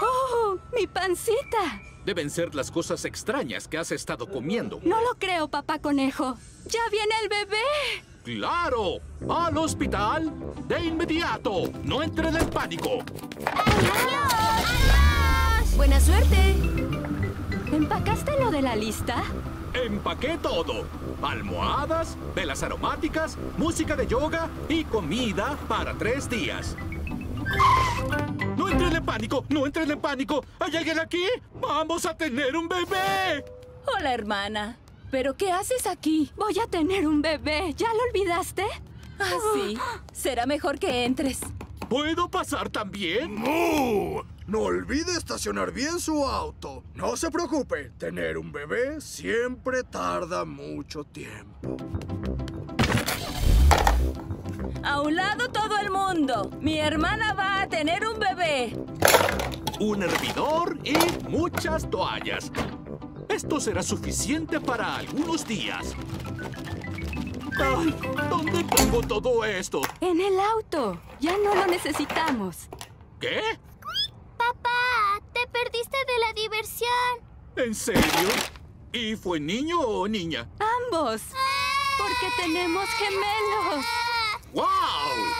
¡Oh, mi pancita! Deben ser las cosas extrañas que has estado comiendo. No lo creo, papá conejo. ¡Ya viene el bebé! ¡Claro! ¡Al hospital! ¡De inmediato! ¡No entren en pánico! ¡Adiós! ¡Buena suerte! ¿Empacaste lo de la lista? Empaqué todo. Almohadas, velas aromáticas, música de yoga y comida para tres días. ¡No entren en pánico! ¡No entren en pánico! ¿Hay alguien aquí? ¡Vamos a tener un bebé! Hola, hermana. ¿Pero qué haces aquí? Voy a tener un bebé. ¿Ya lo olvidaste? Ah, sí. Será mejor que entres. ¿Puedo pasar también? ¡Mu! No olvide estacionar bien su auto. No se preocupe, tener un bebé siempre tarda mucho tiempo. A un lado todo el mundo. Mi hermana va a tener un bebé. Un hervidor y muchas toallas. Esto será suficiente para algunos días. Ay, ¿Dónde pongo todo esto? En el auto. Ya no lo necesitamos. ¿Qué? Papá, te perdiste de la diversión. ¿En serio? ¿Y fue niño o niña? Ambos. Porque tenemos gemelos. ¡Wow!